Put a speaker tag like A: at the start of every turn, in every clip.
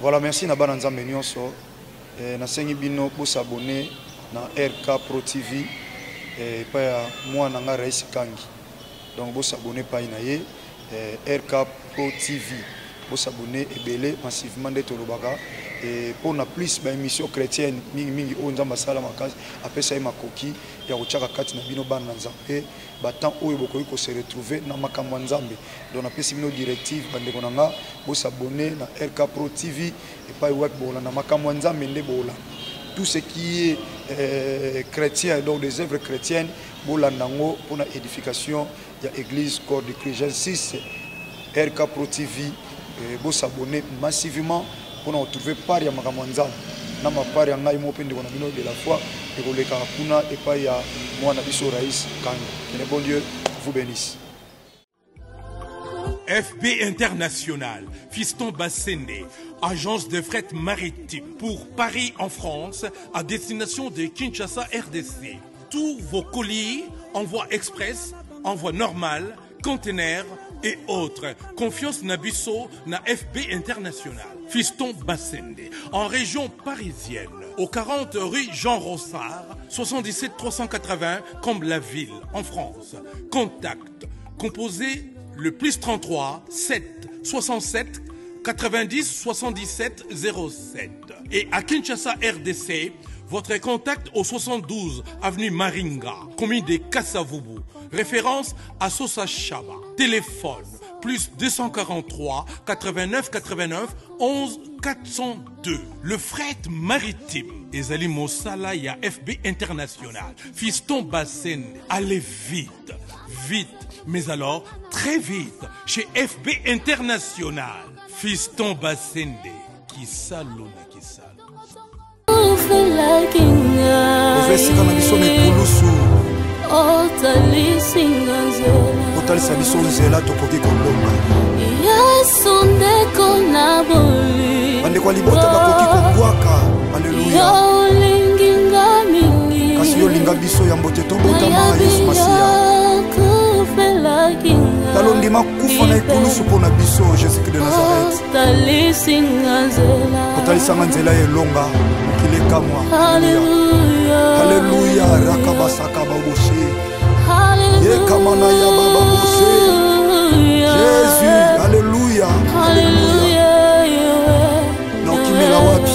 A: voilà merci na bana nzambe nyonso. Eh, nasengi bino bosabone na rk pro tv eh, epai ya mwana nga rais kangi. Donc bosabone epai na ye. Eh, rk pro tv bosabone ebele massivement nde tolobaka mpona plus baémission chrétienne mingimingi oyo nzambe asala makasi apesa ye makoki ya kotiaka kati na bino bana na nzambe. Batemps oyo bokoki kose retrouve na makambo ya nzambe. Donc napesi bino directive bandeko na nga bosabone na rk pro tv epai wapi boolanda makambo ya nzambe nde boolanda tout ce qui est euh, chrétien donc des œuvres chrétiennes bolanda yango mpona édification ya église corps de christ. J'insiste rk pro tv eh, bosabone massivement mpona kotrouve part ya makambo ya nzambe na mapart ya ngai mo mpe ndeko na bino de la foi. Ekolekaka kuna epai ya mwana biso rais kangi kene bon dieu vous bénisse.
B: FB International, Fiston Bassende, agence de fret maritime pour Paris en France à destination de Kinshasa RDC. Tous vos colis, envoi express, envoi normal, conteneurs et autres. Confiance Nabisso na FB International. Fiston Bassende, en région parisienne, au 40 rue Jean Rossard, 77 380 comme la ville en France. Contact composé le plus 33 7 67 90 77 07. Et à Kinshasa RDC, votre contact au 72 avenue Maringa, commune de Kassavubu. Référence à Sosa Chaba. Téléphone plus 243 89 89 11 402. Le fret maritime. Ezali Mosala ya FB International. Fiston Bassen. Allez vite, vite, mais alors très vite chez FB International. Fiston Bassende. Na kisalo.
A: Ovesika na biso mikulusu
C: otalisinga nzela
A: kotalisa biso nzela tokoki kolonga
C: yesu ndeko na boli.
A: Bandeko ya libota bakoki kobwaka. Aleluya
C: yo olinginga mingi.
A: Kasi yo olinga biso ya mbote tobotama yesu masiya.
C: yakufelakinga
A: talondima kufa na ekulusu mpo na biso jésus-christ de nazareth.
C: Otalisinga nzela
A: kotalisanga nzela ya elonga jusqu'à moi. Alléluia.
C: Alléluia.
A: Rakabasakababoshe. Yekamanaya bababoshe. Jésus. Alléluia. Alléluia. nakimela wapi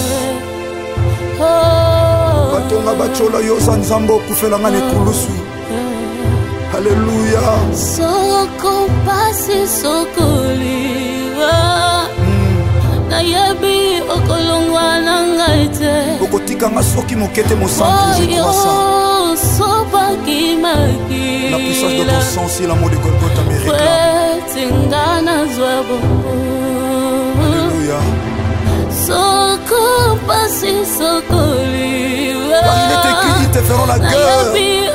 A: oh. batonga batyola yoza nzambe okufelanga na ekulusu alleluya
C: soko mpasi sokoliwa hmm. nayebi okolongwa na ngai te
A: otikanga soki moke te
C: mosantuosobakimaki
A: la puissance de ton sens et l'amour de golgotha me
C: réclametinga nazwa bongo.
A: Alléluia.
C: Soko pasi
A: sokoli te feront la gueule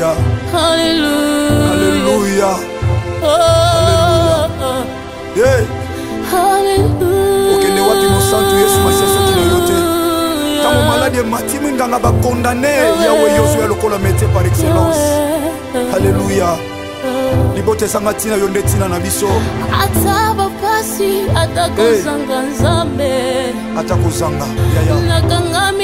A: alléluia Alléluia.
C: alléluia Oh,
A: hey.
C: Alléluia.
A: okende wapi mosantu yesu masiya soki na yo te. Ntango maladi emati minganga bakondane yawe yozwa lokola métier par excellence. Alléluia libota ezanga ntina yo nde ntina na biso.
C: Ata bapasi ata kozanga nzambe.
A: Ata kozanga yaya.
C: Nakangami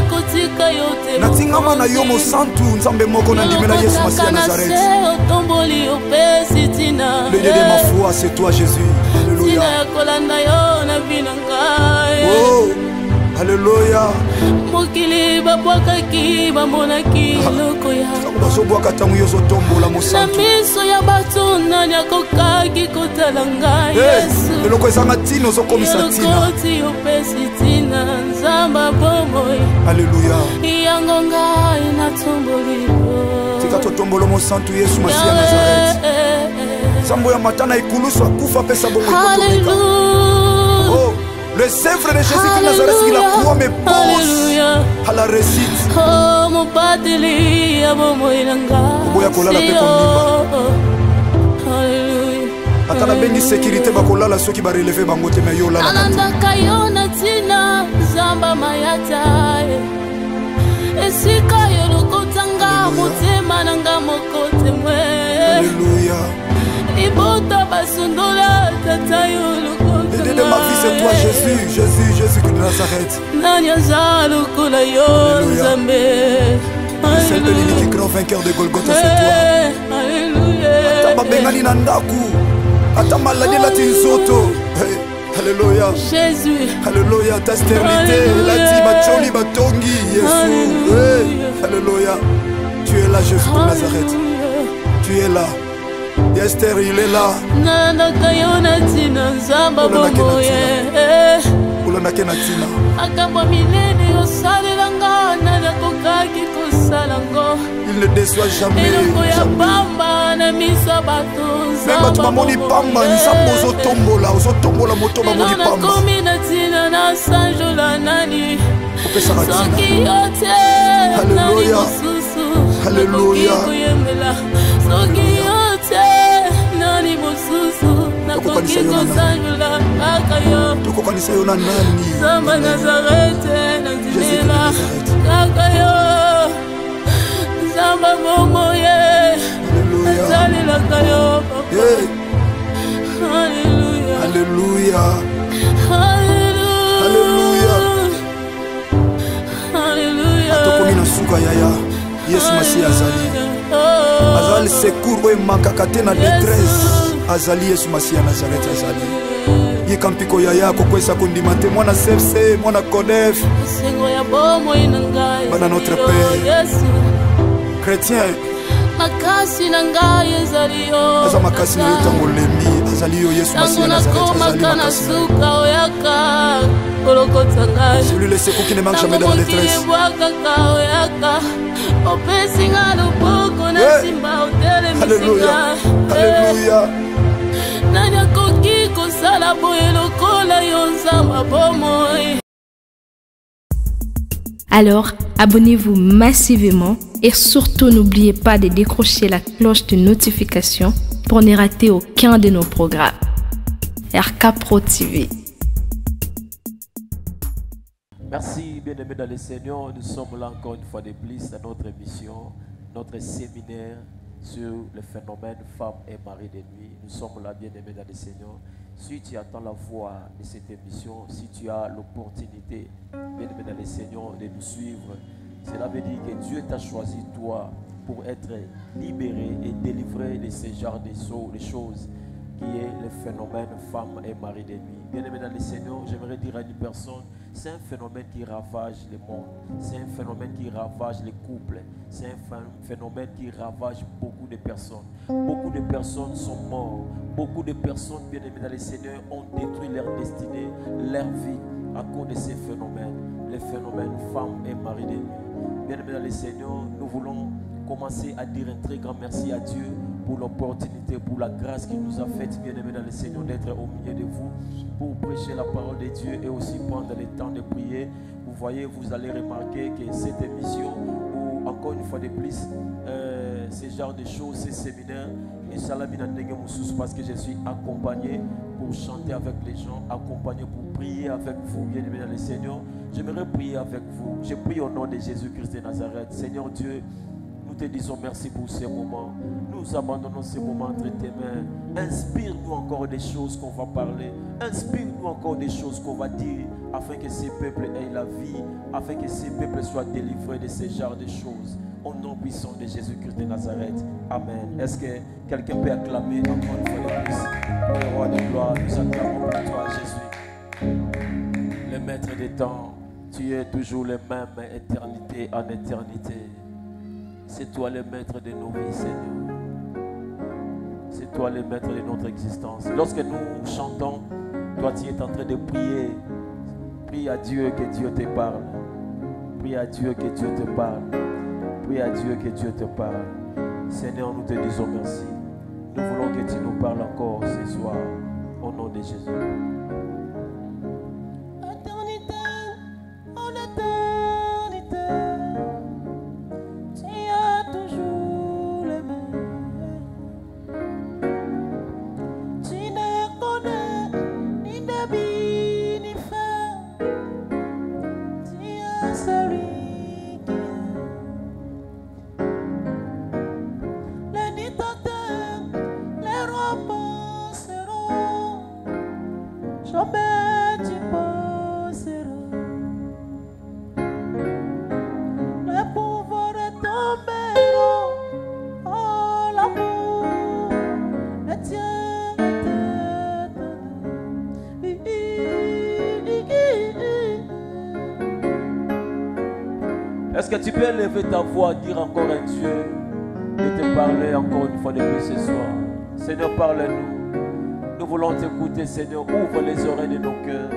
C: nakotika yo te.
A: Natingama na yo mosantu nzambe moko nandimela yesu masiya
C: na
A: nazareth.
C: se otomboli opesi ntina.
A: Le dieu de ma foi c'est toi jésus. Alléluia.
C: Ya kolanda yo na bina ngai
A: alléluia
C: mokili babwakaki bamonaki eloko ya
A: ntango yo ozotombola
C: na
A: mosantu
C: miso ya bato nani akokaki kotala ngai
A: Eh,
C: yesu.
A: eloko ezanga ntina ozokomisa ntina.
C: yolokoti opesi ntina nzambe bomoi
A: alléluia
C: yango ngai natomboli
A: tika totombola mosantu yesu masiya nazareth. nzambe oyo amata na ekulusu akufa apesa bongo le sèvre de jésus christ nazareth qui la croix me
C: Alléluia.
A: à la récite
C: Oh, bomoi na ngai
A: Oboya kolala
C: Si,
A: kondimba.
C: oh, oh. Alléluia.
A: ata nabengi sécurité bakolala soki bareleve bango te me yo olalaka te
C: nalandaka yo na ntina zamba mayata esika yo lokotanga motema na nga moko temwe
A: alléluia.
C: Libota basundola tata yo
A: de ma vie c'est toi Jésus Jésus Jésus de Nazareth. Alléluia.
C: nzambe?
A: C'est l'unique grand vainqueur de Golgotha c'est toi. Ata babengani na ndako ata maladi elati nzoto. Alléluia.
C: Jésus.
A: Alléluia ta sternité
C: Alléluia.
A: elati batioli batongi
C: Alléluia.
A: Hey, alléluia. Tu es là Jésus de Nazareth. Tu es là Esther il est là.
C: Nalandaka yo na ntina nzamba bomoye
A: olandaki na ntina
C: makambo minene osalelanga nani akokaki kosala ngo
A: il ne déçoit jamais.
C: Eloko ya pamba na miso ya bato
A: me bato bamoni pamba nzambe ozotombola ozotombola moto bamoni pamba.
C: nakomi na ntina nasanjola nani?
A: Opesaka
C: soki yo te nani mosusu nakoki koyembela. Soki
A: tokokanisa yo tokokanisa yo na nani?
C: Zamba nazarete
A: nandimela
C: kaka yo. Zamba bongo
A: ye.
C: Nazalelaka yo aleluya
A: tokomi na suka yaya. Yesu masiya azali.
C: Oh.
A: Azali secour oyo emakaka te na detresse azali yesu masiya nazareti azali. Yika mpiko ya yako kwesa kondima te. Mwana cfc mwana codef bana notre père. Chrétien.
C: Makasi na ngai ezali yo.
A: Aza makasi na yo ntango olemi. Azali yo yesu
C: ntango nakomaka na suka oyaka kolokota ngaiebwakaka oyaka opesi nga loboko na
A: eh!
C: nsima
A: otelemisanga
C: nani akoki kosala boye lokola yo nzamba bomoi
D: Alors, abonnez-vous massivement et surtout n'oubliez pas de décrocher la cloche de notification pour ne rater aucun de nos programmes. RK Pro TV.
E: Merci, bien-aimés dans le Seigneur. Nous sommes là encore une fois de plus à notre émission, notre séminaire sur le phénomène femme et mari de nuit. Nous sommes là, bien-aimés dans le Seigneur. Si tu attends la voix de cette émission, si tu as l'opportunité, bien-aimé dans le Seigneur, de nous suivre, cela veut dire que Dieu t'a choisi, toi, pour être libéré et délivré de ce genre de choses qui est le phénomène femme et mari de nuit. Bien-aimé dans le Seigneur, j'aimerais dire à une personne, c'est un phénomène qui ravage le monde. C'est un phénomène qui ravage les couples. C'est un phénomène qui ravage beaucoup de personnes. Beaucoup de personnes sont mortes. Beaucoup de personnes, bien-aimées dans le Seigneur, ont détruit leur destinée, leur vie à cause de ces phénomènes. Le phénomène femme et mari de nuit. Bien-aimés dans le Seigneur, nous voulons commencer à dire un très grand merci à Dieu pour l'opportunité, pour la grâce qu'il nous a faite, bien-aimés dans le Seigneur, d'être au milieu de vous pour prêcher la parole de Dieu et aussi prendre le temps de prier. Vous voyez, vous allez remarquer que cette émission, ou encore une fois de plus, euh, ce genre de choses, ces séminaires, parce que je suis accompagné pour chanter avec les gens, accompagné pour prier avec vous, bien-aimés dans le Seigneur. J'aimerais prier avec vous. Je prie au nom de Jésus-Christ de Nazareth. Seigneur Dieu, te disons merci pour ces moments. Nous abandonnons ces moments entre tes mains. Inspire-nous encore des choses qu'on va parler. Inspire-nous encore des choses qu'on va dire afin que ces peuples aient la vie, afin que ces peuples soient délivrés de ce genre de choses. Au nom puissant de Jésus-Christ de Nazareth. Amen. Est-ce que quelqu'un peut acclamer encore une fois plus? Le roi de gloire Nous acclamons pour toi, Jésus. Le maître des temps, tu es toujours le même, éternité en éternité. C'est toi le maître de nos vies, Seigneur. C'est toi le maître de notre existence. Lorsque nous chantons, toi tu es en train de prier. Prie à Dieu que Dieu te parle. Prie à Dieu que Dieu te parle. Prie à Dieu que Dieu te parle. Seigneur, nous te disons merci. Nous voulons que tu nous parles encore ce soir. Au nom de Jésus.
C: Tu
E: peux élever ta voix, dire encore à Dieu et te parler encore une fois de plus ce soir Seigneur, parle-nous. Nous voulons t'écouter, Seigneur. Ouvre les oreilles de nos cœurs.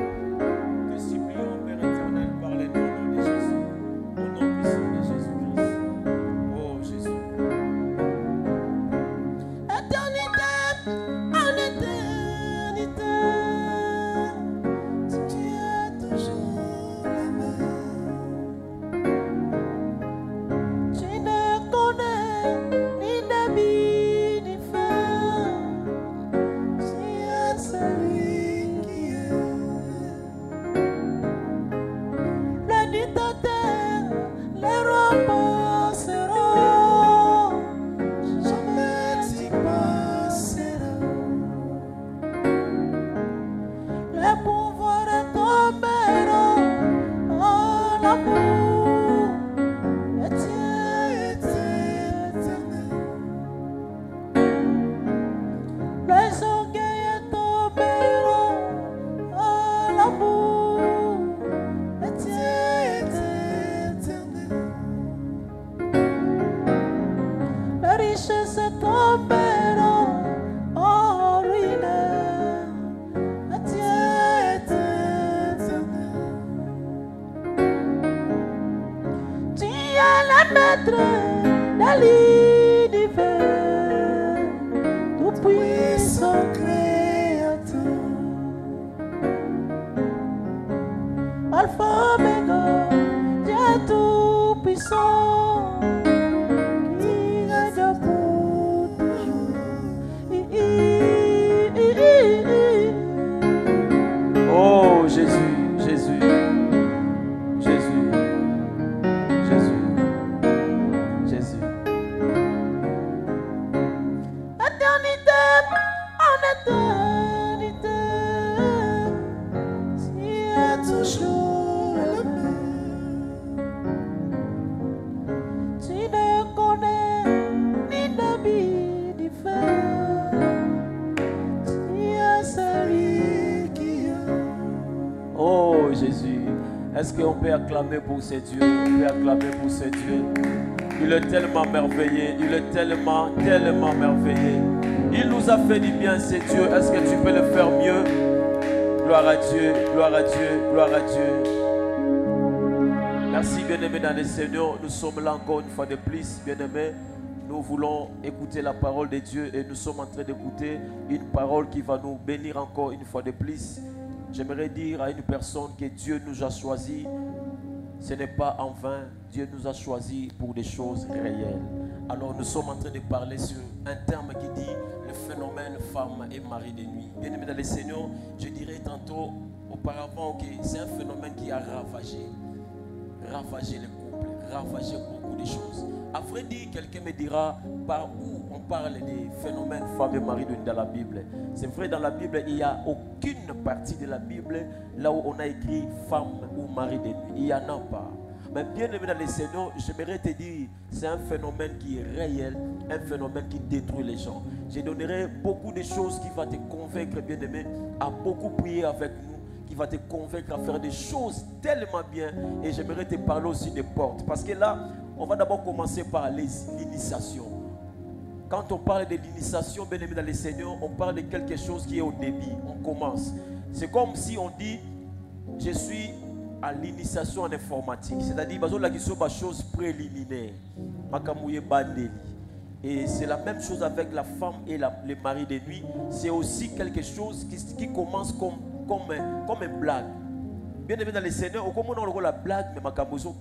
F: Pour
E: ce Dieu On peut acclamer pour ce Dieu. Il est tellement merveilleux, il est tellement, tellement merveilleux. Il nous a fait du bien, c'est Dieu. Est-ce que tu peux le faire mieux? Gloire à Dieu, gloire à Dieu, gloire à Dieu. Merci bien-aimés dans le Seigneur. Nous sommes là encore une fois de plus, bien-aimés. Nous voulons écouter la parole de Dieu et nous sommes en train d'écouter une parole qui va nous bénir encore une fois de plus. J'aimerais dire à une personne que Dieu nous a choisis. Ce n'est pas en vain. Dieu nous a choisis pour des choses réelles. Alors nous sommes en train de parler sur un terme qui dit le phénomène femme et mari de nuit. Bien aimé dans le Seigneur, je dirais tantôt auparavant que c'est un phénomène qui a ravagé ravager les couples, ravager beaucoup de choses. À vrai dire, quelqu'un me dira par où on parle des phénomènes femme et mari dans la Bible. C'est vrai, dans la Bible, il n'y a aucune partie de la Bible là où on a écrit femme ou mari de nuit. Il n'y en a pas. Mais bien aimé dans les Seigneur, j'aimerais te dire, c'est un phénomène qui est réel, un phénomène qui détruit les gens. Je donnerai beaucoup de choses qui vont te convaincre, bien aimé, à beaucoup prier avec nous qui va te convaincre à faire des choses tellement bien. Et j'aimerais te parler aussi des portes. Parce que là, on va d'abord commencer par l'initiation. Quand on parle de l'initiation, bien aimé dans le Seigneur, on parle de quelque chose qui est au début. On commence. C'est comme si on dit, je suis à l'initiation en informatique. C'est-à-dire, bazo la question des choses préliminaires. Et c'est la même chose avec la femme et la- le mari de nuit. C'est aussi quelque chose qui, commence comme, comme, comme une blague. Bien aimé dans le Seigneur, au comment on la blague, mais makamozo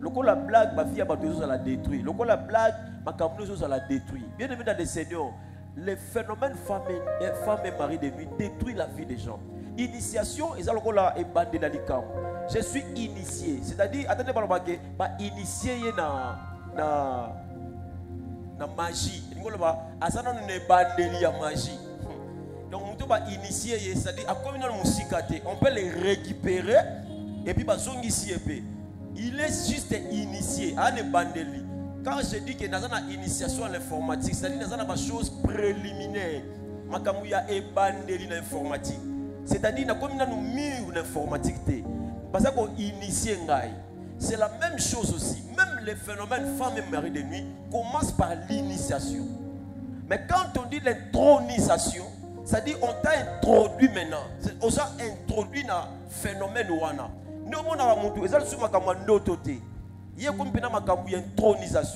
E: la blague, ma fille a battu la détruire. Loko la blague, ma camouflage la détruire. Bien aimé dans le Seigneur, le phénomène femme et, femme et mari de nuit détruit la vie des gens. Initiation. Je suis initié, c'est-à-dire, le baquet, pas initié na na na magie. Ngolo ba asana ne bandeli ya magie. donc moto bainitie ye c'est-à-dire nano on peut le récupérer et puis bazongisi ye mpe il est juste initié quand je dis que naza na initiation à l'informatique c'est-à-dire naza na bachose préliminaire. Makambo ya ebandeli na informatique c'est-à-dire nakomi nano mur na informatique te baza koinitie ngai c'est la même chose aussi. Même les phénomènes femme et mari de nuit commencent par l'initiation. Mais quand on dit dit on t'a introduit maintenant. On t'a introduit dans le phénomène wana. Nous on a montu, et ça c'est makambo.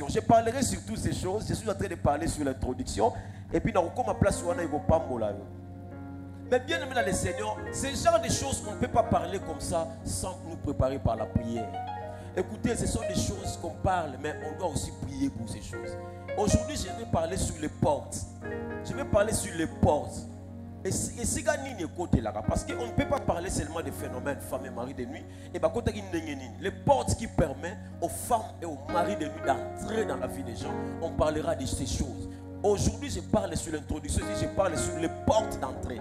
E: Je parlerai sur toutes ces choses. Je suis en train de parler sur l'introduction et puis dans ma place wana iko pambola yo. Mais bien aimé dans le Seigneur, ce genre de choses, on ne peut pas parler comme ça sans nous préparer par la prière. Écoutez, ce sont des choses qu'on parle, mais on doit aussi prier pour ces choses. Aujourd'hui, je vais parler sur les portes. Je vais parler sur les portes. Et si nini côté là, parce qu'on ne peut pas parler seulement des phénomènes femmes et mari de nuit. Et bah côté les portes qui permettent aux femmes et aux maris de nuit d'entrer dans la vie des gens. On parlera de ces choses. Aujourd'hui, je parle sur l'introduction, je parle sur les portes d'entrée.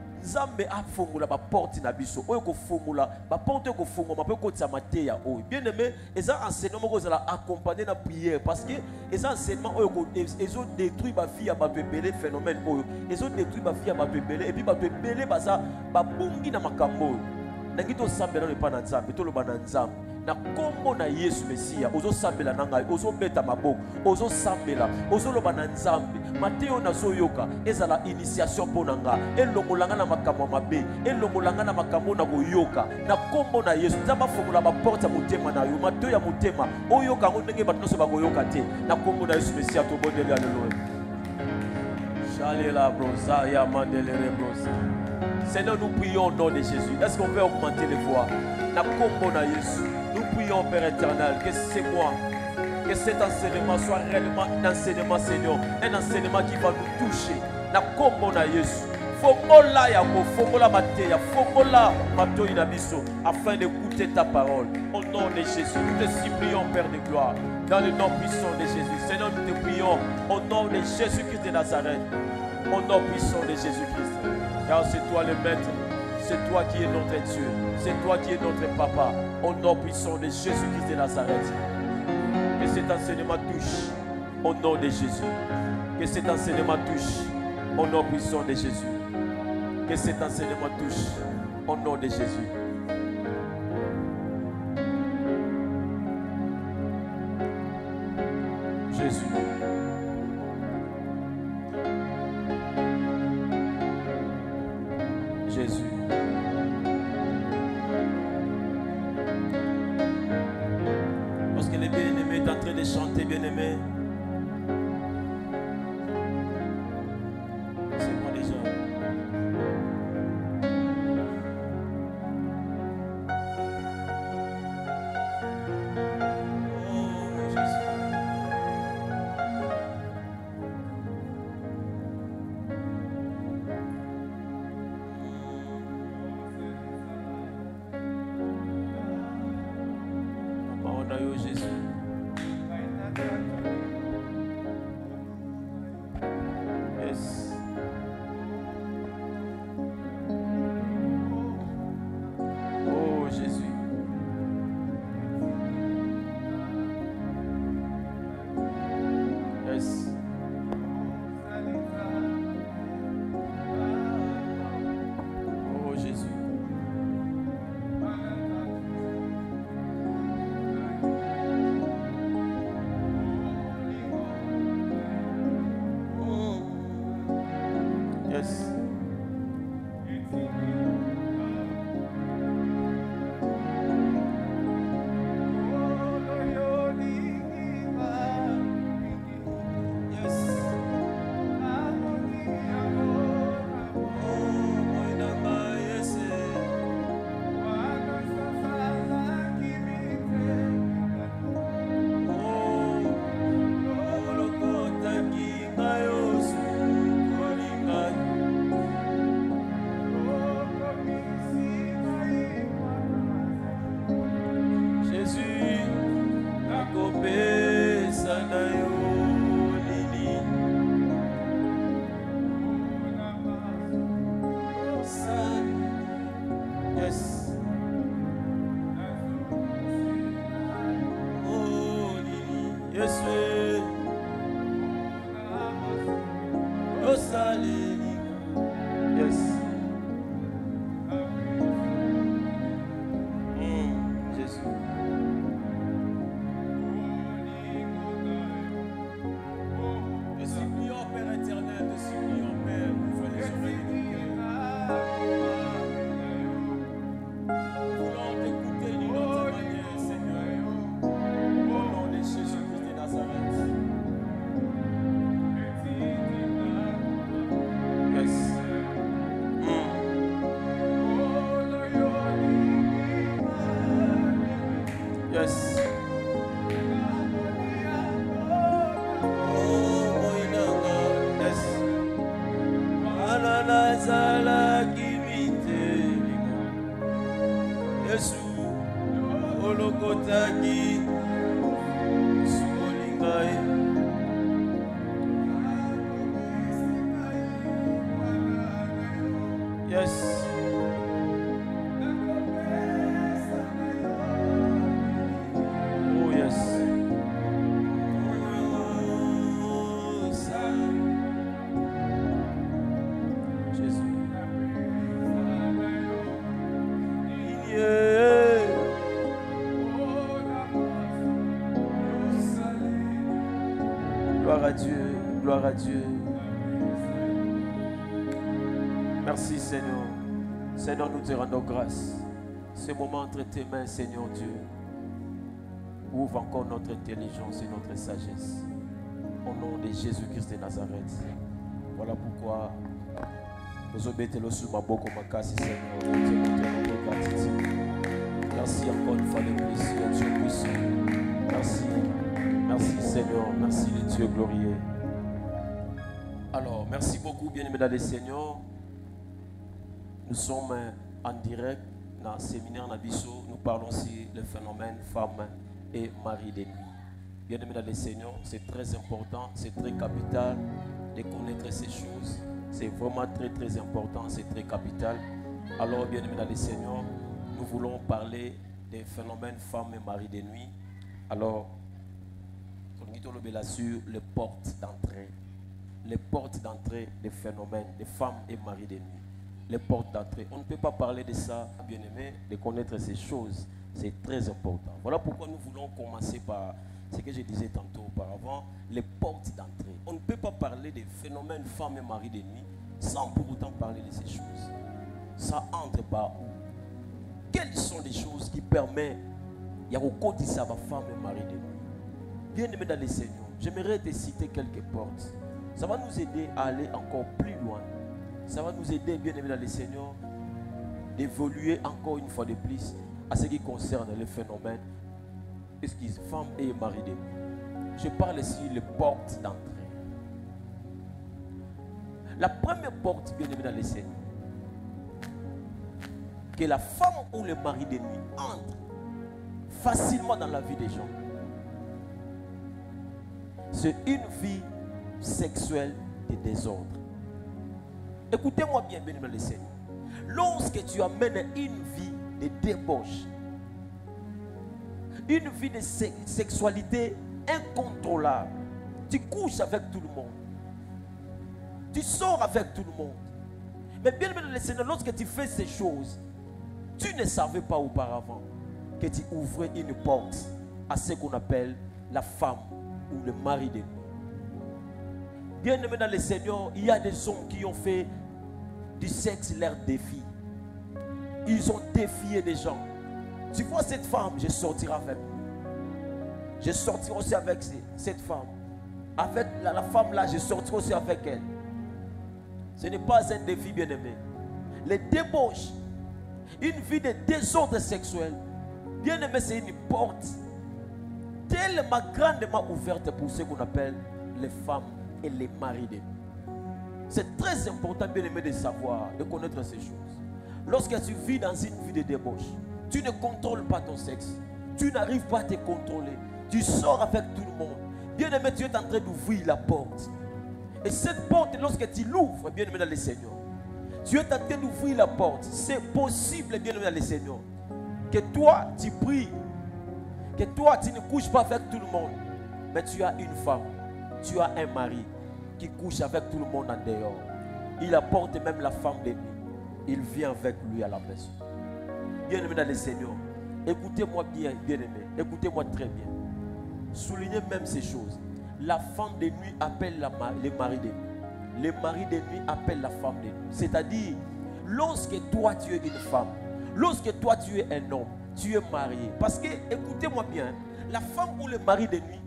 E: nzambe afongola baporte na biso. Oyo kofongola baporte oyo kofungwama mpe ekotisa mateya oyo. Bien aimé eza enseignement moko ezala accompagné na prière parce que eza enseignement oyo ez- ezodétruire bavie ya bato ebele phénomène oyo. Ezodétruire bavie ya bato ebele epuis bato ebele baza babungi na makambo oyo. Nangi tosambela no epai na nzambe na nzambe na nkombo na yesu mesiya ozosambela na ngai ozobeta maboko ozosambela ozoloba na nzambe. Mateyo nazoyoka ezala initiation mpo na nga. Elongola nga na makambo ya mabe elongola nga na makambo na koyoka. Na nkombo na yesu nzambe afongola baporte ya motema na yo mateyo ya motema. Oyoka yango ndenge bato nyonso bakoyoka te. Na nkombo na yesu mesiya tobondeli aleluya shalela brosa ya mandelere brosa Seigneur, nous prions au nom de Jésus. Est-ce qu'on peut augmenter les voix? Na kombo na Yesu. Prions, Père éternel, que c'est moi, que cet enseignement soit réellement un enseignement, Seigneur, un enseignement qui va nous toucher. Na na Yesu. Fongola biso, afin d'écouter ta parole. Au nom de Jésus, nous te supplions, Père de gloire, dans le nom puissant de Jésus. Seigneur, nous te prions, au nom de Jésus-Christ de Nazareth, au nom puissant de Jésus-Christ. Car c'est toi le maître, c'est toi qui es notre Dieu, c'est toi qui es notre papa, au nom puissant de Jésus-Christ de Nazareth. Que cet enseignement touche au nom de Jésus. Que cet enseignement touche au nom puissant de Jésus. Que cet enseignement touche au nom de Jésus. Jésus. Jésus. Chanter, bien-aimé, Dieu, gloire à Dieu. Merci Seigneur. Seigneur, nous te rendons grâce. Ce moment entre tes mains, Seigneur Dieu, ouvre encore notre intelligence et notre sagesse. Au nom de Jésus-Christ de Nazareth. Voilà pourquoi nous obéissons ma beaucoup makasi, Seigneur. Merci encore une fois de plus, Dieu puissant. Merci. Merci Seigneur. Merci le Dieu glorieux. Alors, merci beaucoup, bien-aimés dans le Seigneur. Nous sommes en direct dans le séminaire Nabiso. Nous parlons sur le phénomène femme et mari de nuit. Bien-aimés dans le Seigneur, c'est très important, c'est très capital de connaître ces choses. C'est vraiment très très important, c'est très capital. Alors, bien-aimés dans le Seigneur, nous voulons parler des phénomènes femme et mari de nuit. Alors, sur les portes d'entrée. Les portes d'entrée des phénomènes des femmes et maris de nuit. Les portes d'entrée. On ne peut pas parler de ça, bien aimé, de connaître ces choses. C'est très important. Voilà pourquoi nous voulons commencer par ce que je disais tantôt auparavant, les portes d'entrée. On ne peut pas parler des phénomènes femmes et maris de nuit sans pour autant parler de ces choses. Ça entre par où? Quelles sont les choses qui permettent, il y a au côté ça va femme et mari de nuit Bien aimé dans les Seigneurs, j'aimerais te citer quelques portes. Ça va nous aider à aller encore plus loin. Ça va nous aider, bien aimé dans les Seigneurs, d'évoluer encore une fois de plus à ce qui concerne les phénomènes excuse, femmes et mari de. Je parle ici les portes d'entrée. La première porte, bien aimé dans les Seigneurs, que la femme ou le mari de nuit entre facilement dans la vie des gens, c'est une vie sexuelle de désordre. Écoutez-moi bien, bien, les Seigneur. Lorsque tu amènes une vie de débauche, une vie de se- sexualité incontrôlable, tu couches avec tout le monde, tu sors avec tout le monde. Mais bien, les Seigneur, lorsque tu fais ces choses, tu ne savais pas auparavant que tu ouvrais une porte à ce qu'on appelle la femme ou le mari de nuit. Bien aimé dans le Seigneur, il y a des hommes qui ont fait du sexe leur défi. Ils ont défié des gens. Tu vois cette femme, je sortirai avec. Je sortirai aussi avec ce- cette femme. Avec la, la femme là, je sortirai aussi avec elle. Ce n'est pas un défi, bien aimé. Les débauches, une vie de désordre sexuel, bien aimé, c'est une porte tellement grandement ouverte pour ce qu'on appelle les femmes et les maris de nuit. C'est très important, bien aimé, de savoir, de connaître ces choses. Lorsque tu vis dans une vie de débauche, tu ne contrôles pas ton sexe. Tu n'arrives pas à te contrôler. Tu sors avec tout le monde. Bien aimé, tu es en train d'ouvrir la porte. Et cette porte, lorsque tu l'ouvres, bien aimé dans le Seigneur, Tu es en train d'ouvrir la porte. C'est possible, bien aimé dans le Seigneur, que toi, tu pries, que toi, tu ne couches pas avec tout le monde, mais tu as une femme, tu as un mari qui couche avec tout le monde en dehors. Il apporte même la femme de nuit. Il vient avec lui à la maison. Bien aimé dans le Seigneur, écoutez-moi bien, bien aimé, écoutez-moi très bien. Soulignez même ces choses. La femme de nuit appelle la, ma- le mari de nuit. Le mari de nuit appelle la femme de nuit. C'est-à-dire, lorsque toi tu es une femme, lorsque toi tu es un homme, tu es marié. Parce que, écoutez-moi bien, la femme ou le mari de nuit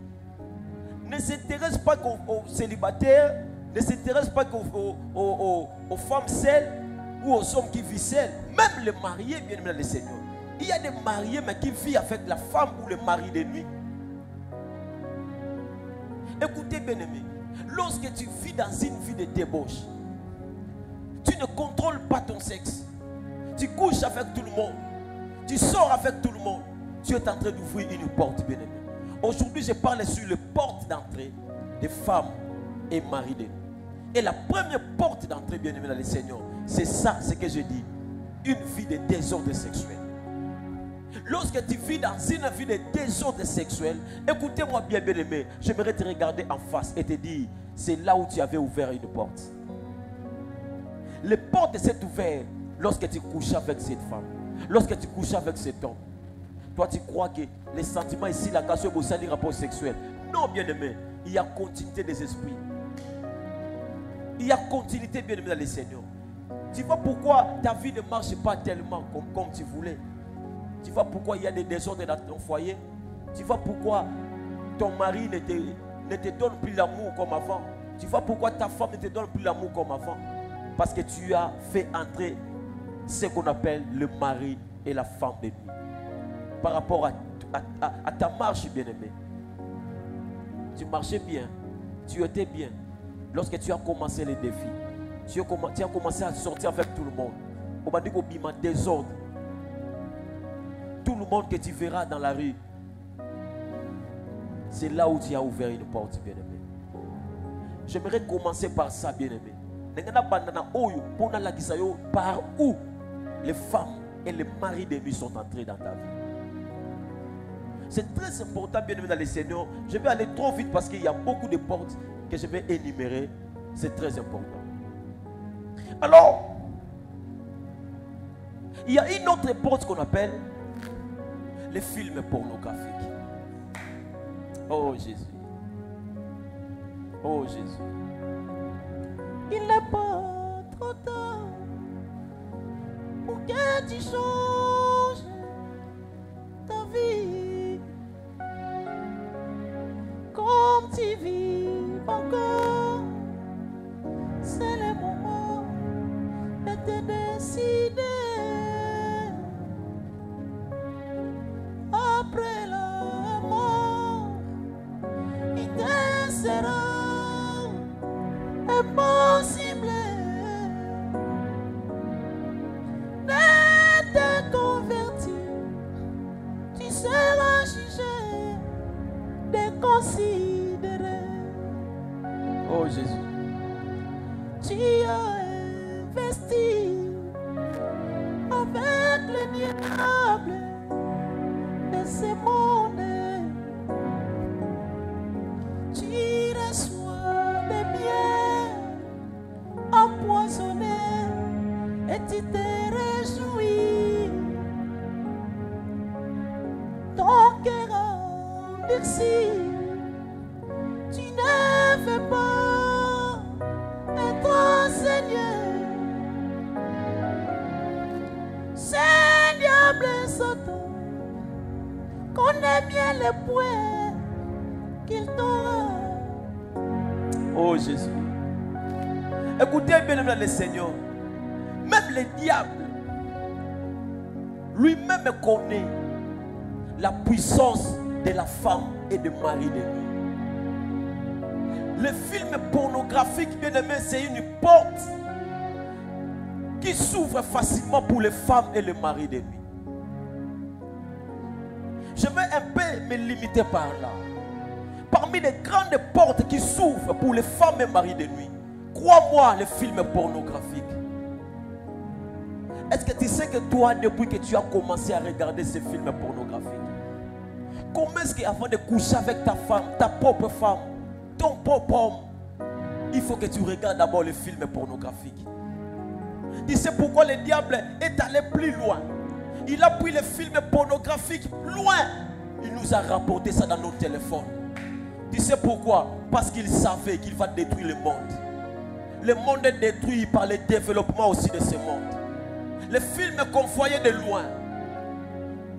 E: ne s'intéresse pas qu'aux aux célibataires, ne s'intéresse pas qu'aux aux- aux- aux- aux femmes seules ou aux hommes qui vivent seuls. Même les mariés, bien aimé le Seigneur. Il y a des mariés, mais qui vivent avec la femme ou le mari de nuit. Écoutez, bien aimé, lorsque tu vis dans une vie de débauche, tu ne contrôles pas ton sexe. Tu couches avec tout le monde. Tu sors avec tout le monde. Tu es en train d'ouvrir une porte, bien aimé. Aujourd'hui, je parle sur les portes d'entrée des femmes et nuit. Et la première porte d'entrée, bien aimé dans le Seigneur, c'est ça, ce que je dis. Une vie de désordre sexuel. Lorsque tu vis dans une vie de désordre sexuel, écoutez-moi bien, bien aimé, j'aimerais te regarder en face et te dire, c'est là où tu avais ouvert une porte. Les portes s'est ouverte lorsque tu couches avec cette femme, lorsque tu couches avec cet homme. Toi, tu crois que les sentiments ici, la casse au sein des rapports sexuels. Non, bien aimé, il y a continuité des esprits. Il y a continuité, bien aimé, dans les Seigneurs. Tu vois pourquoi ta vie ne marche pas tellement comme, comme tu voulais. Tu vois pourquoi il y a des désordres dans ton foyer. Tu vois pourquoi ton mari ne te, ne te donne plus l'amour comme avant. Tu vois pourquoi ta femme ne te donne plus l'amour comme avant. Parce que tu as fait entrer ce qu'on appelle le mari et la femme de nuit. Par rapport à, ta marche, bien-aimé. Tu marchais bien. Tu étais bien. Lorsque tu as commencé les défis, tu as, commencé à sortir avec tout le monde. On désordre. Tout le monde que tu verras dans la rue, c'est là où tu as ouvert une porte, bien-aimé. J'aimerais commencer par ça, bien-aimé. Par où? Les femmes et les maris de nuit sont entrés dans ta vie. C'est très important, bien aimé dans les Seigneur. Je vais aller trop vite parce qu'il y a beaucoup de portes que je vais énumérer. C'est très important. Alors, il y a une autre porte qu'on appelle les films pornographiques. Oh Jésus. Oh Jésus.
F: Il n'est pas trop tard que tu changes ta vie. Comme tu vis encore, et
E: de mari de nuit. Le film pornographique, bien aimé, c'est une porte qui s'ouvre facilement pour les femmes et les maris de nuit. Je vais un peu me limiter par là. Parmi les grandes portes qui s'ouvrent pour les femmes et maris de nuit, crois-moi, les films pornographiques. Est-ce que tu sais que toi, depuis que tu as commencé à regarder ces films pornographiques, comment est-ce qu'avant de coucher avec ta femme, ta propre femme, ton propre homme, il faut que tu regardes d'abord les films pornographiques Tu sais pourquoi le diable est allé plus loin Il a pris les films pornographiques loin. Il nous a rapporté ça dans nos téléphones. Tu sais pourquoi? Parce qu'il savait qu'il va détruire le monde. Le monde est détruit par le développement aussi de ce monde. Les films qu'on voyait de loin,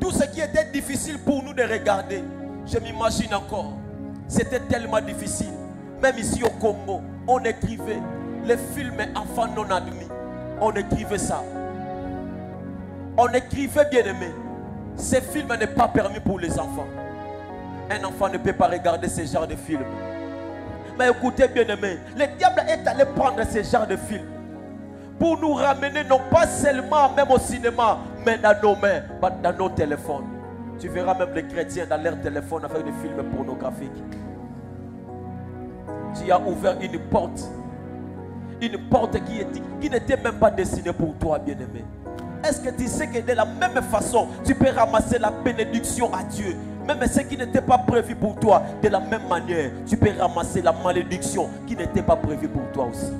E: tout ce qui était difficile pour nous de regarder, je m'imagine encore, c'était tellement difficile. Même ici au Congo, on écrivait les films enfants non admis. On écrivait ça. On écrivait bien aimé. Ces films n'est pas permis pour les enfants. Un enfant ne peut pas regarder ce genre de films. Mais écoutez bien aimé, le diable est allé prendre ce genre de films pour nous ramener non pas seulement même au cinéma, dans nos mains, dans nos téléphones. Tu verras même les chrétiens dans leur téléphone avec des films pornographiques. Tu as ouvert une porte, une porte qui, est- qui n'était même pas destinée pour toi, bien-aimé. Est-ce que tu sais que de la même façon, tu peux ramasser la bénédiction à Dieu? Même ce qui n'était pas prévu pour toi, de la même manière, tu peux ramasser la malédiction qui n'était pas prévue pour toi aussi.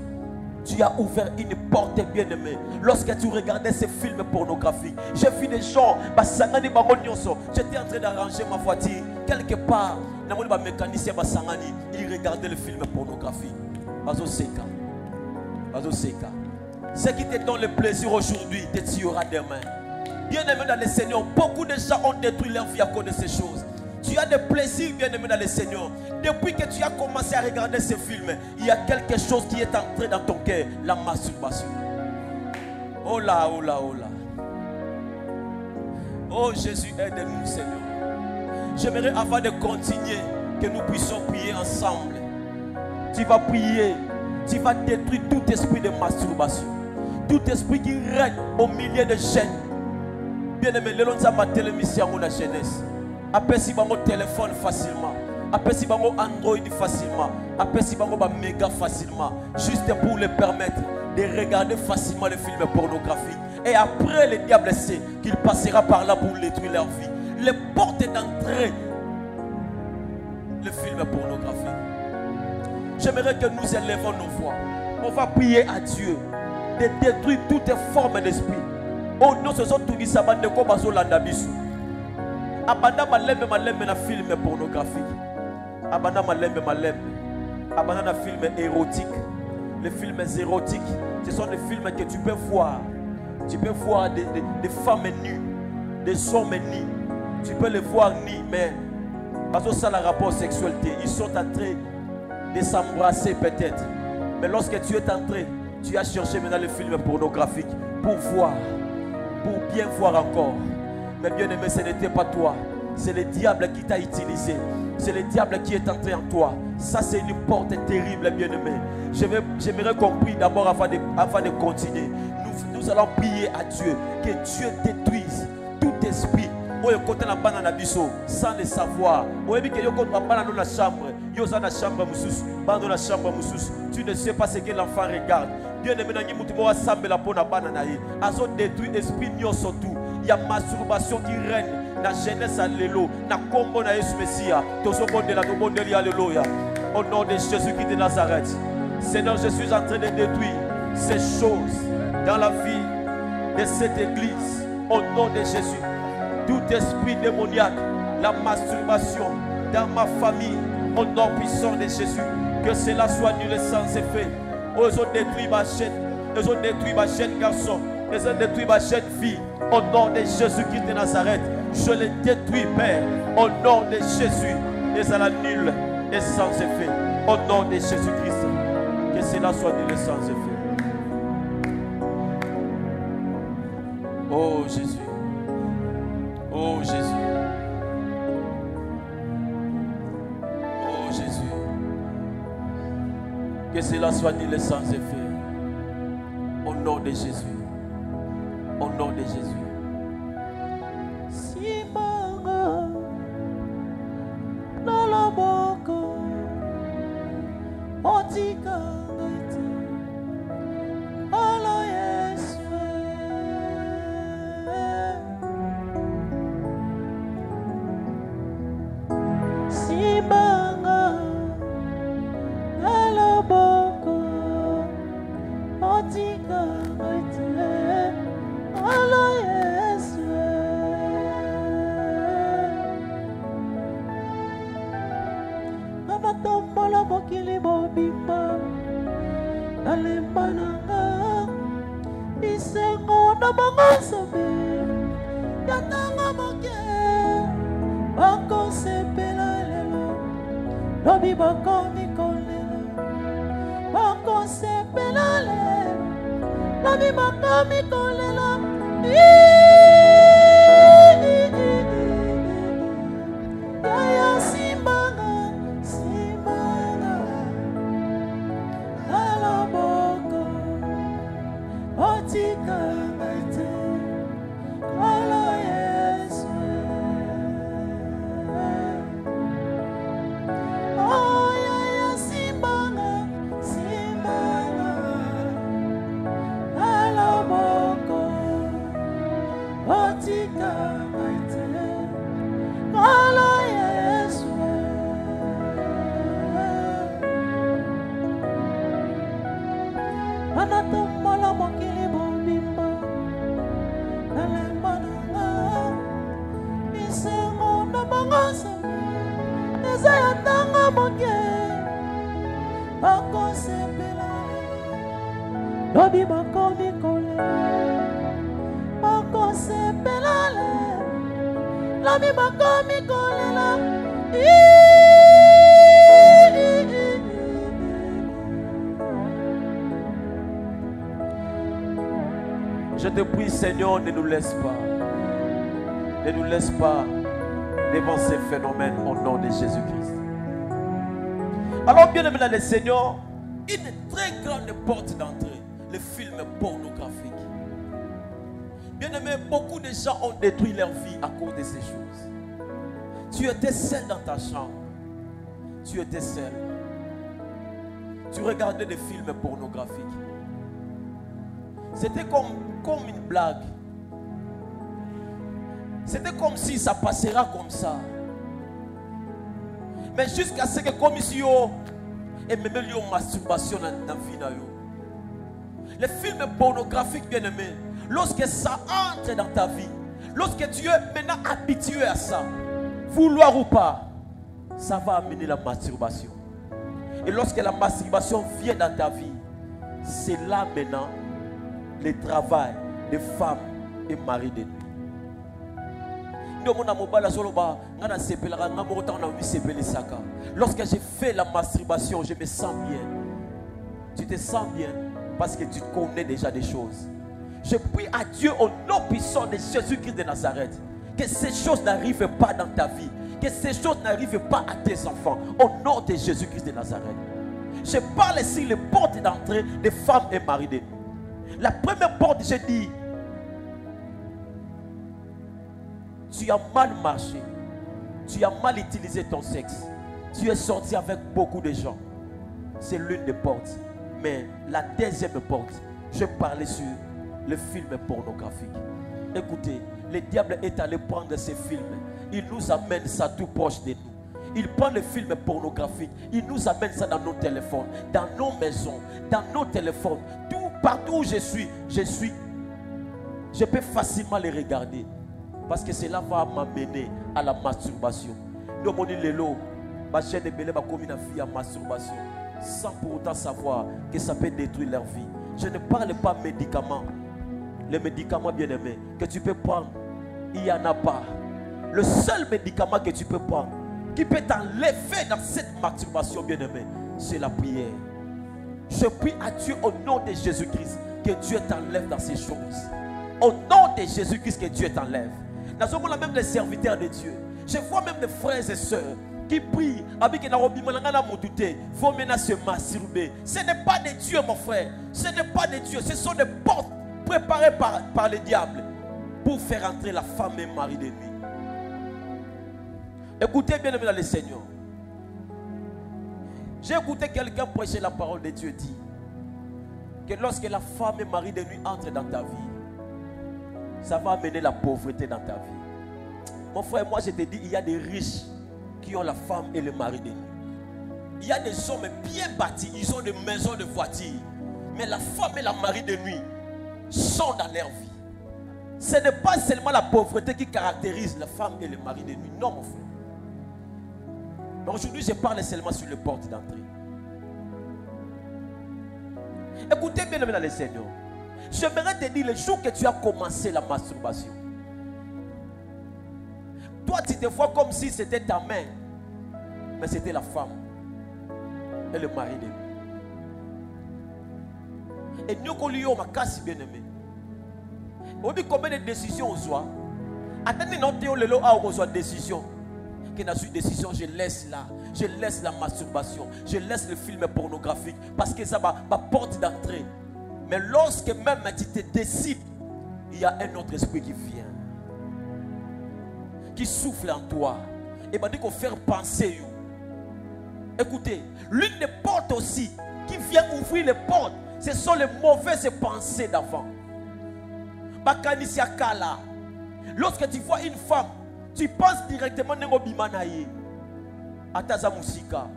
E: Tu as ouvert une porte bien-aimée. Lorsque tu regardais ces films pornographiques, j'ai vu des gens, j'étais en train d'arranger ma voiture. Quelque part, il regardait le film pornographique. Ce qui te donne le plaisir aujourd'hui, te tuera demain. Bien-aimé dans le Seigneur, beaucoup de gens ont détruit leur vie à cause de ces choses. Tu as des plaisirs, bien-aimé dans le Seigneur. Depuis que tu as commencé à regarder ces films, il y a quelque chose qui est entré dans ton cœur, la masturbation. Oh là, oh là, oh là. Oh Jésus, aide-nous, Seigneur. J'aimerais avant de continuer que nous puissions prier ensemble. Tu vas prier, tu vas détruire tout esprit de masturbation, tout esprit qui règne au milieu de jeunes. Bien-aimé, le long de ma télémission la jeunesse. Apesi bango téléphone facilement. Apesi bango Android facilement. Apesi bango ba méga facilement. Juste pour les permettre de regarder facilement les films pornographiques. Et après, le diable sait qu'il passera par là pour détruire leur vie. Les portes d'entrée, les films pornographiques. J'aimerais que nous élevons nos voix. On va prier à Dieu de détruire toutes formes d'esprit. Tout ça bande comme bazolanda biso. Abanda malembe malembe na film pornographique. Abanda malembe malembe. Abanda na film érotique. Les films érotiques, ce sont des films que tu peux voir. Tu peux voir des, des- des femmes nues, des hommes nus. Tu peux les voir nus, mais parce que ça la rapport sexualité, ils sont en train de s'embrasser peut-être. Mais lorsque tu es entré, tu as cherché maintenant le film pornographique pour voir, pour bien voir encore. Mais bien aimé, ce n'était pas toi. C'est le diable qui t'a utilisé. C'est le diable qui est entré en toi. Ça, c'est une porte terrible, bien aimé. Je vais- J'aimerais qu'on d'abord avant de, avant de continuer. Nous, nous allons prier à Dieu que Dieu détruise tout esprit oyo ekota na bana na biso sans le savoir oyebi ke yo kota bana no na chambre yo oza na chambre mosusu bana no na chambre mosusu tu ne sais pas ce que l'enfant regarde bien aimé nangi mutu moko asambela mpo na bana na ye azodétruire esprit nyonso tu ya masturbation qui règne. Na jeunesse ya lelo na nkombo na yesu mesia tozobondela tobondeli alleluya au nom de jésus christ de nazareth. Seigneur je suis en train de détruire ces choses dans la vie de cette église. Au nom de Jésus. Tout esprit démoniaque, la masturbation dans ma famille, au nom puissant de Jésus, que cela soit nul sans effet. Ils ont détruit ma chaîne, ils ont détruit ma jeune garçon, ils ont détruit ma jeune fille, au nom de Jésus-Christ de Nazareth. Je les détruis, Père, au nom de Jésus, et à la nulle et sans effet, au nom de Jésus-Christ. Que cela soit nul sans effet. Oh Jésus. Oh Jésus. Oh Jésus. Que cela soit nul sans effet. Au nom de Jésus. Au nom de Jésus. Je te prie, Seigneur, ne nous laisse pas. Ne nous laisse pas devant ces phénomènes au nom de Jésus-Christ. Alors, bien aimé dans le Seigneur, une très grande porte d'entrée, le film pornographique. Aimé, beaucoup de gens ont détruit leur vie à cause de ces choses. Tu étais seul dans ta chambre. Tu étais seul. Tu regardais des films pornographiques. C'était comme, comme une blague. C'était comme si ça passera comme ça. Mais jusqu'à ce que comme ici, et même yo masturbation dans la vie. Les films pornographiques, bien aimés, lorsque ça entre dans ta vie, lorsque tu es maintenant habitué à ça, vouloir ou pas, ça va amener la masturbation. Et lorsque la masturbation vient dans ta vie, c'est là maintenant le travail de femmes et mari de nuit. Lorsque je fais la masturbation je me sens bien tu te sens bien parce que tu connais déjà des choses je prie à Dieu au nom puissant de Jésus-Christ de Nazareth. Que ces choses n'arrivent pas dans ta vie. Que ces choses n'arrivent pas à tes enfants. Au nom de Jésus-Christ de Nazareth. Je parle ici les portes d'entrée des femmes et nuit la première porte, je dis, tu as mal marché, tu as mal utilisé ton sexe, tu es sorti avec beaucoup de gens. C'est l'une des portes. Mais la deuxième porte, je parlais sur le film pornographique. Écoutez, le diable est allé prendre ces films. Il nous amène ça tout proche de nous. Il prend le film pornographique, il nous amène ça dans nos téléphones, dans nos maisons, dans nos téléphones, tout partout où je suis, je suis, je peux facilement les regarder. Parce que cela va m'amener à la masturbation. Nous dit l'élo, ma chaîne est belle, ma commune a fille à masturbation. Sans pour autant savoir que ça peut détruire leur vie. Je ne parle pas médicaments. Les médicaments bien aimés que tu peux prendre, il n'y en a pas. Le seul médicament que tu peux prendre, qui peut t'enlever dans cette masturbation bien aimée, c'est la prière. Je prie à Dieu au nom de Jésus-Christ que Dieu t'enlève dans ces choses. Au nom de Jésus-Christ que Dieu t'enlève. Nous sommes même les serviteurs de Dieu. Je vois même des frères et sœurs qui prient. Ce n'est pas de Dieu, mon frère. Ce n'est pas de Dieu. Ce sont des portes préparées par, le diable pour faire entrer la femme et le mari de nuit. Écoutez bien, dans le Seigneur. J'ai écouté quelqu'un prêcher la parole de Dieu dit que lorsque la femme et mari de nuit entrent dans ta vie, ça va amener la pauvreté dans ta vie. Mon frère, moi je te dis, il y a des riches qui ont la femme et le mari de nuit. Il y a des hommes bien bâtis, ils ont des maisons, de voitures. Mais la femme et le mari de nuit sont dans leur vie. Ce n'est pas seulement la pauvreté qui caractérise la femme et le mari de nuit. Non, mon frère. Aujourd'hui, je parle seulement sur les portes d'entrée. Écoutez bien, dans les Seigneur. J'aimerais te dire le jour que tu as commencé la masturbation. Toi, tu te vois comme si c'était ta main, mais c'était la femme et le mari de lui. Et nous, quand nous casse bien aimé. On dit combien de décisions on soit? Attendez, non, tu le a on soit décision. Que n'a décision, je laisse là. Je laisse la masturbation. Je laisse le film pornographique. Parce que ça va ma porte d'entrée. Mais lorsque même tu te décides, il y a un autre esprit qui vient. Qui souffle en toi. Et m'a dit qu'on fait penser. Écoutez, l'une des portes aussi qui vient ouvrir les portes, ce sont les mauvaises pensées d'avant. Lorsque tu vois une femme, tu penses directement à. Ataza Musika.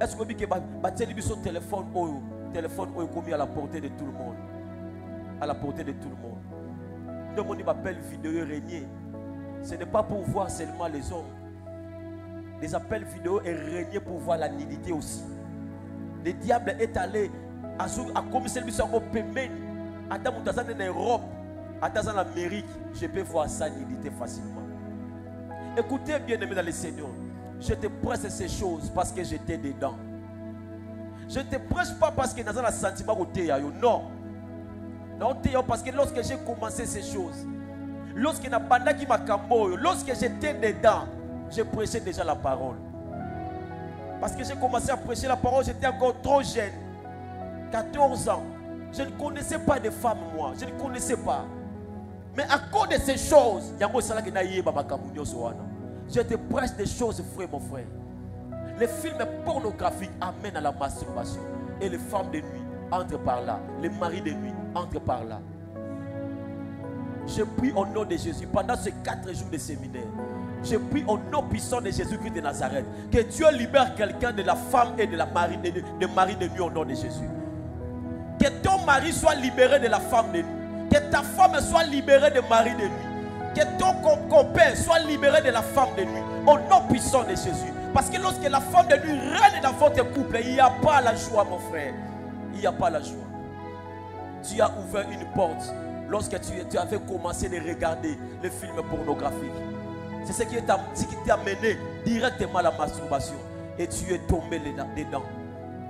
E: Est-ce que tu as son téléphone oyo, téléphone oyo commis à la portée de tout le monde. À la portée de tout le monde. Le monde vidéo régner. Ce n'est pas pour voir seulement les hommes. Les appels vidéo est régné pour voir la nudité aussi. Le diable est allé à comme celui qui au Pemeni. Attends, en Europe, attends en Amérique, je peux voir sa nudité facilement. Écoutez bien aimé dans le Seigneur, je te presse ces choses parce que j'étais dedans. Je ne te prêche pas parce que dans un sentiment côté non. Non, parce que lorsque j'ai commencé ces choses, lorsque n'a pas qui m'a lorsque j'étais dedans, j'ai prêché déjà la parole. Parce que j'ai commencé à prêcher la parole, j'étais encore trop jeune. 14 ans. Je ne connaissais pas de femmes, moi. Je ne connaissais pas. Mais à cause de ces choses, je te prêche des choses, frère, mon frère. Les films pornographiques amènent à la masturbation. Et les femmes de nuit entrent par là. Les maris de nuit entrent par là. Je prie au nom de Jésus pendant ces quatre jours de séminaire. Je prie au nom puissant de Jésus-Christ de Nazareth. Que Dieu libère quelqu'un de la femme et de la mari de, de, mari de nuit au nom de Jésus. Que ton mari soit libéré de la femme de nuit. Que ta femme soit libérée de mari de nuit. Que ton copain soit libéré de la femme de nuit. Au nom puissant de Jésus. Parce que lorsque la femme de nuit règne dans votre couple, il n'y a pas la joie, mon frère. Il n'y a pas la joie. Tu as ouvert une porte lorsque tu, tu avais commencé de regarder les films pornographiques. C'est ce qui t'a mené directement à la masturbation. Et tu es tombé dedans.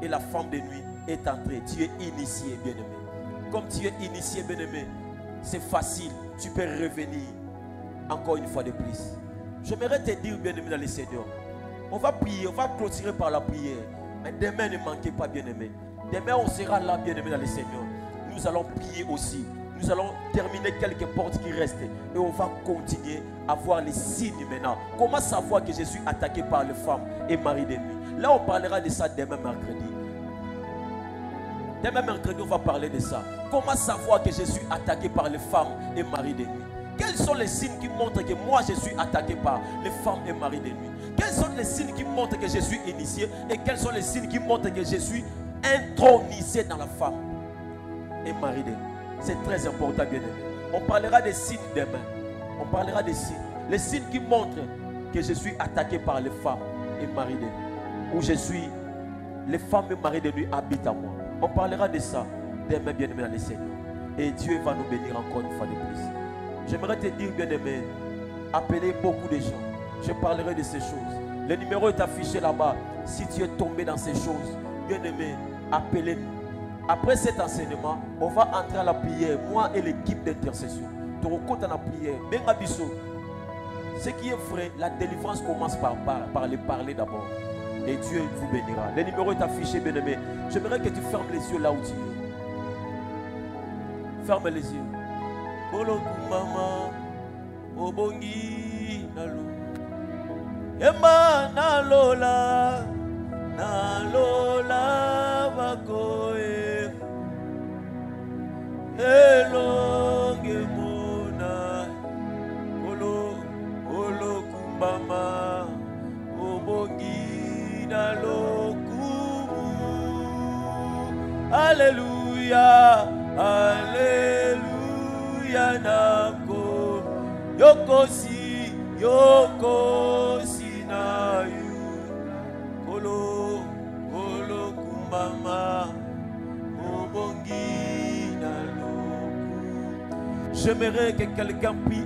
E: Et la femme de nuit est entrée. Tu es initié, bien-aimé. Comme tu es initié, bien-aimé, c'est facile. Tu peux revenir encore une fois de plus. J'aimerais te dire, bien-aimé, dans le Seigneur. On va prier, on va clôturer par la prière. Mais demain, ne manquez pas, bien-aimé. Demain, on sera là, bien-aimé, dans le Seigneur. Nous allons prier aussi nous allons terminer quelques portes qui restent et on va continuer à voir les signes maintenant. Comment savoir que je suis attaqué par les femmes et mari de nuit Là, on parlera de ça demain mercredi. Demain mercredi, on va parler de ça. Comment savoir que je suis attaqué par les femmes et mari de nuit? Quels sont les signes qui montrent que moi je suis attaqué par les femmes et mari de nuit? Quels sont les signes qui montrent que je suis initié Et quels sont les signes qui montrent que je suis intronisé dans la femme et mari de nuit? C'est très important, bien aimé. On parlera des signes demain. On parlera des signes. Les signes qui montrent que je suis attaqué par les femmes et maris de nuit. Où je suis, les femmes et maris de nuit habitent à moi. On parlera de ça demain, bien aimé, dans les Seigneur. Et Dieu va nous bénir encore une fois de plus. J'aimerais te dire, bien aimé, appelez beaucoup de gens. Je parlerai de ces choses. Le numéro est affiché là-bas. Si tu es tombé dans ces choses, bien aimé, appelez-nous. Après cet enseignement, on va entrer à la prière, moi et l'équipe d'intercession. Tu à la prière. Ce qui est vrai, la délivrance commence par, par, les parler d'abord. Et Dieu vous bénira. Le numéro est affiché, bien aimé. J'aimerais que tu fermes les yeux là où tu es. Ferme les yeux. mama, nalola,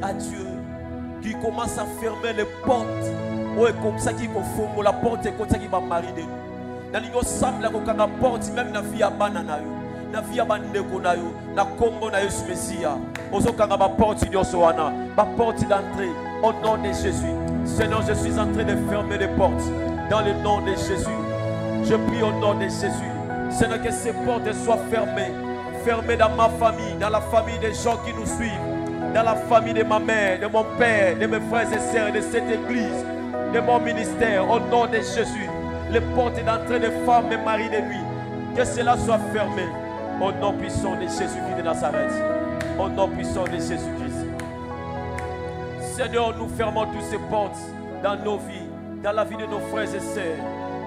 E: à Dieu qui commence à fermer les portes. Oyo ekomisaki kofongola porte ekotisaki bamari de nalingi osambela kokanga porte meme na vi ya bana na yo. Na vi ya bandeko na yo na nkombo na yesu mesiya ozokanga baporte nyonso wana baporte d'entrée au nom de jésus. Seigneur je suis en train de fermer les portes. Dans le nom de jésus. Je prie au nom de jésus. Seigneur que ces portes soient fermées. Fermées dans ma famille dans la famille des gens qui nous suivent dans la famille de ma mère, de mon père, de mes frères et sœurs, de cette église, de mon ministère, au nom de Jésus. Les portes d'entrée des femmes et maris de nuit, que cela soit fermé. Au nom puissant de Jésus-Christ de Nazareth. Au nom puissant de Jésus-Christ. Seigneur, nous fermons toutes ces portes dans nos vies, dans la vie de nos frères et sœurs,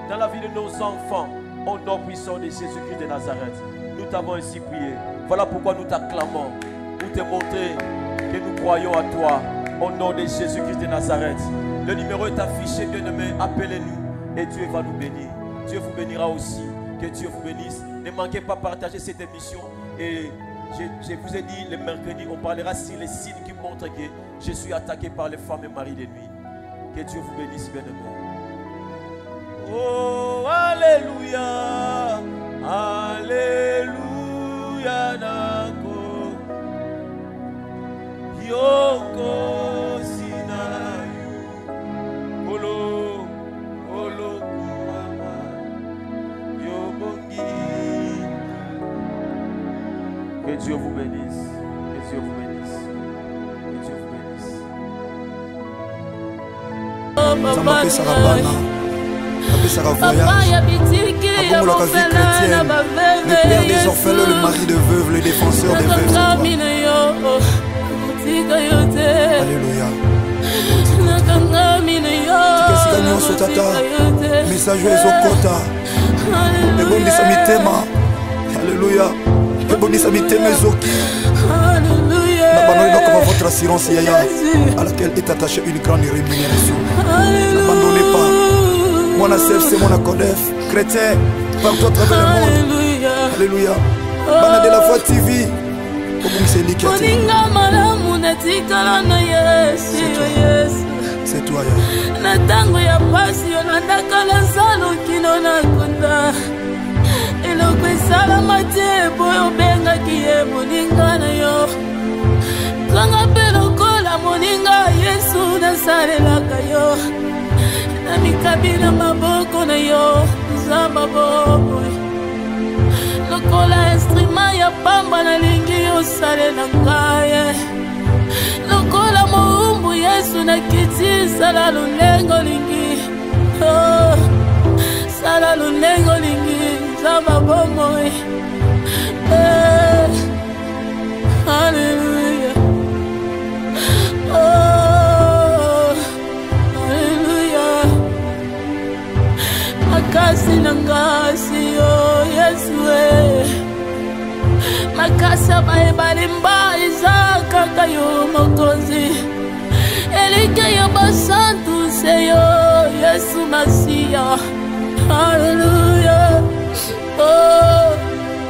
E: dans la vie de nos enfants. Au nom puissant de Jésus-Christ de Nazareth. Nous t'avons ainsi prié. Voilà pourquoi nous t'acclamons pour te montrer que nous croyons à toi. Au nom de Jésus-Christ de Nazareth. Le numéro est affiché, bien-aimé. Appelez-nous et Dieu va nous bénir. Dieu vous bénira aussi. Que Dieu vous bénisse. Ne manquez pas de partager cette émission. Et je, je vous ai dit, le mercredi, on parlera sur les signes qui montrent que je suis attaqué par les femmes et maris de nuit. Que Dieu vous bénisse, bien-aimé. Oh, Alléluia. Alléluia. Dieu vous bénisse. Que Dieu vous bénisse. Que Dieu vous bénisse.
C: papa
A: voyage.
C: ya bitiki ya mofele na
A: chrétienne le
C: baveve
A: père des orphelins le mari de veuve le défenseur des veuves c'est
C: nakangami
A: toi
C: na yo kotika yo te
A: alléluia.
C: Nakangami na yo
A: Tika esika nyonso, tata.
C: kotika yo te
A: message oyo ezokɔta ebondisa mitema. Alléluia. Ebondisa mitema ezoki. Na bandoni comme votre assurance yaya à laquelle est attachée une grande rémunération. N'abandonnez pas. Mwana cfc mwana codef chrétien partout à travers le monde. Alléluia. Bana de la foi tv
C: moninga malamu natikala na yesu yesu. Na ntango ya pasi yo nandaka nazala kino na kunda. Eloko esalama te po obengaki ye moninga na yo. Kanga mpe lokola moninga yesu nasalelaka yo. Na mikabi na maboko na yo zamba bomoi lokola instrima ya pamba nalingi osalela ngai. Lokola mowumbu yesu nakiti sala lolenge olingi Oh, sala lolenge olingi nzamba bomoi. Eh, Hallelujah. Oh, makasi na ngasi yo yesu e makasi ya bayebalimba eza kaka yo mokonzi. Elike ya basantu se yo yesu masiya alleluya oh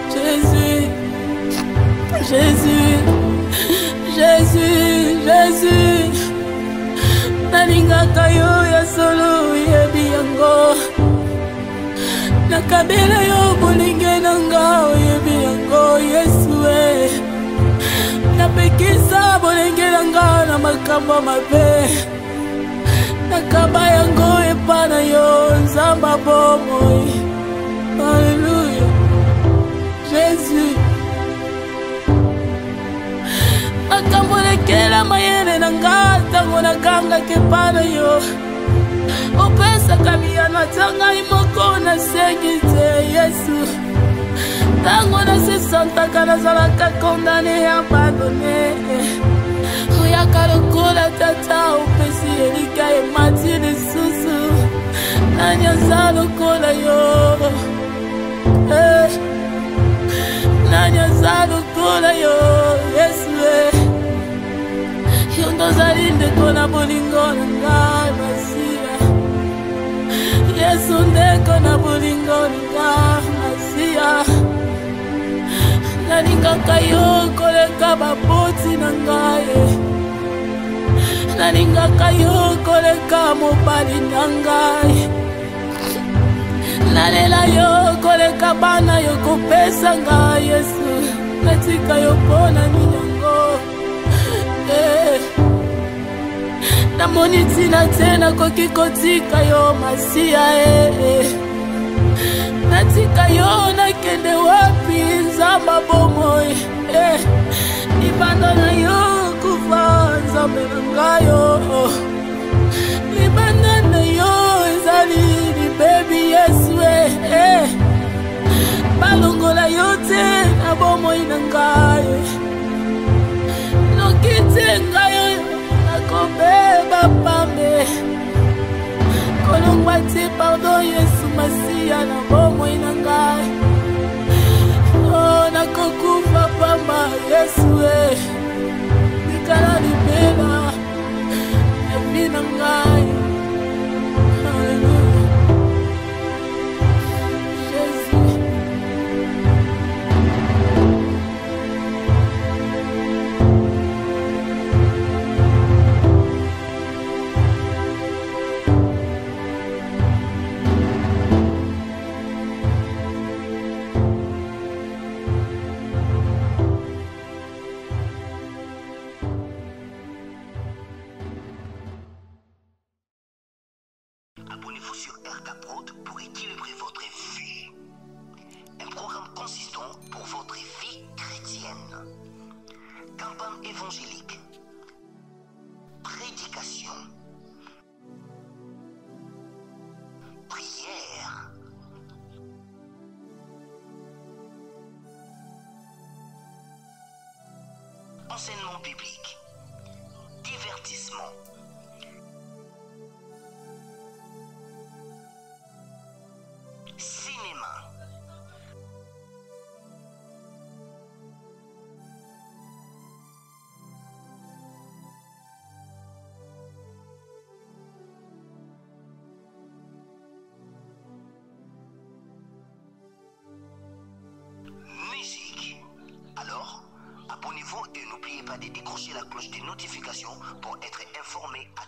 C: jésus. Jésus. Jésus. Jésus. Nalingaka yo ya solo yebi yango nakabela yo bolinge na nga oyebi yango yesu e napekisa bolenge na nga na makambo mabe. Nakaba yango epa na yo nzamba bomoi alleluya jésus. Makambo lekela mayele na nga ntango nakangaka epa na yo opesaka miyano ata ngai moko nasengi te yesu. Ntango nasesantaka nazalaka kondane ya bandone oyaka lokola tata opesi elika emati lisusu. Nani aza lokola yo? Eh, nani aza lokola yo? Yesu eh. yo ndozali ndeko na bolingo na ngai masiya yesu ndeko na bolingo linga masiya nalingaka yo koleka baboti na ngai? Nalingaka yo koleka mobali na ngai? Nalela yo koleka bana yo kopesa ngai yesu. Natika yo mpo na mina namoni ntina te nakoki kotika yo masiya ee natika yo nakende wapi nzamba bomoi eh. libanda na yo kufa nzambe na ngayo libanda na yo ezali libebi yesu eh. balongola yo te na bomoi na ngai noki te ngai oyo nakobeba pambe kolongwa te pardon yesu masiya na bomoi na ngai. O nakokufa pamba yesu e likala libela epi na ngai
G: Alors, abonnez-vous et n'oubliez pas de décrocher la cloche des notifications pour être informé à